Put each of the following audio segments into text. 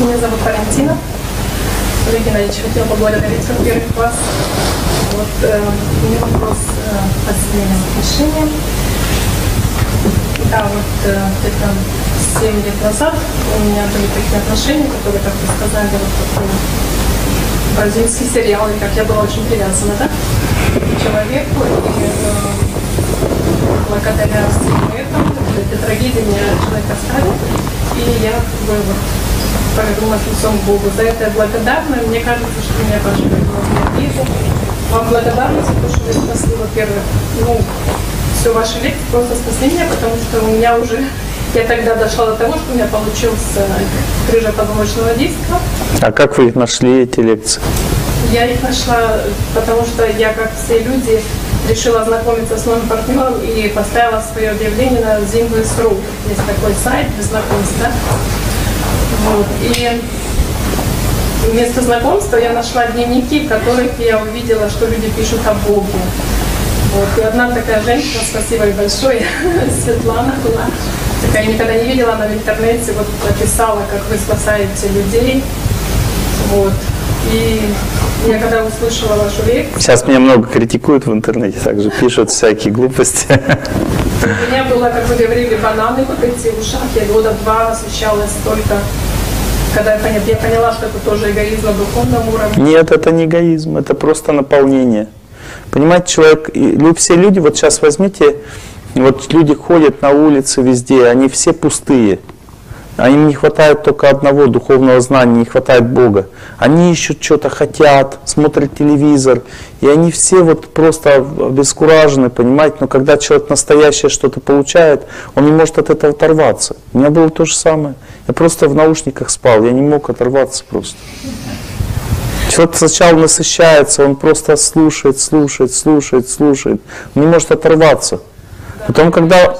Меня зовут Валентина. Олег Геннадьевич, хотела поблагодарить за первый класс. Вот, э, у меня вопрос э, по семейным отношениям. Да, вот э, где-то 7 лет назад у меня были такие отношения, которые, как вы сказали, вот такой бразильский сериал, и как я была очень привязана, да, к человеку. И, э, благодаря всему этому, этой трагедии меня человек оставил, и я как бы вот повернулась лицом к Богу. За это я благодарна. Мне кажется, что меня тоже повернула вижу. Вам благодарна за то, что вы спасли, во-первых, ну, все ваши лекции просто спасли меня, потому что у меня уже я тогда дошла до того, что у меня получился крыжа позвоночного диска. А как вы их нашли, эти лекции? Я их нашла, потому что я, как все люди, решила ознакомиться с новым партнером и поставила свое объявление на Zinglis.ru. Есть такой сайт для знакомств, да? Вот. И вместо знакомства я нашла дневники, в которых я увидела, что люди пишут о Боге. Вот. И одна такая женщина, спасибо ей большое, Светлана была, такая, я никогда не видела, она в интернете вот написала, как вы спасаете людей. Вот. И я когда услышала вашу лекцию... Сейчас меня много критикуют в интернете, также пишут всякие глупости. У меня было, как вы говорили, бананы вот эти в ушах. Я года два освещалась только когда я поняла, я поняла, что это тоже эгоизм на духовном уровне. Нет, это не эгоизм, это просто наполнение. Понимаете, человек, все люди, вот сейчас возьмите, вот люди ходят на улице везде, они все пустые. А им не хватает только одного духовного знания, не хватает Бога. Они ищут что-то, хотят, смотрят телевизор, и они все вот просто обескуражены, понимаете. Но когда человек настоящее что-то получает, он не может от этого оторваться. У меня было то же самое. Я просто в наушниках спал, я не мог оторваться просто. Человек сначала насыщается, он просто слушает, слушает, слушает, слушает. Он не может оторваться. Потом, когда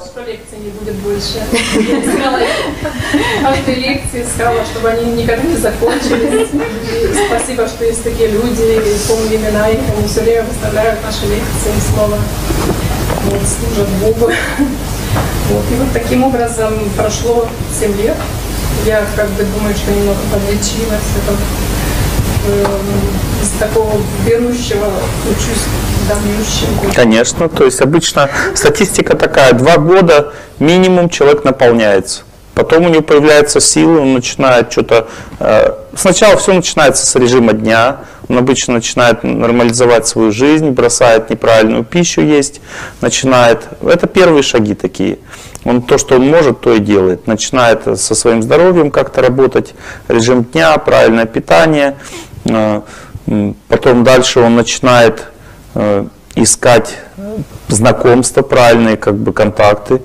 будет больше. Каждой лекции сказала, чтобы они никогда не закончились. И спасибо, что есть такие люди, и помню имена их, они все время выставляют наши лекции снова вот, служат Богу. Вот. И вот таким образом прошло 7 лет. Я как бы думаю, что немного подлечилась. Это из такого берущего учусь дающего. Конечно, то есть обычно статистика такая, два года минимум человек наполняется. Потом у него появляются силы, он начинает что-то... Э, сначала все начинается с режима дня, он обычно начинает нормализовать свою жизнь, бросает неправильную пищу есть, начинает... Это первые шаги такие. Он то, что он может, то и делает. Начинает со своим здоровьем как-то работать, режим дня, правильное питание. Э, потом дальше он начинает э, искать знакомства, правильные как бы контакты.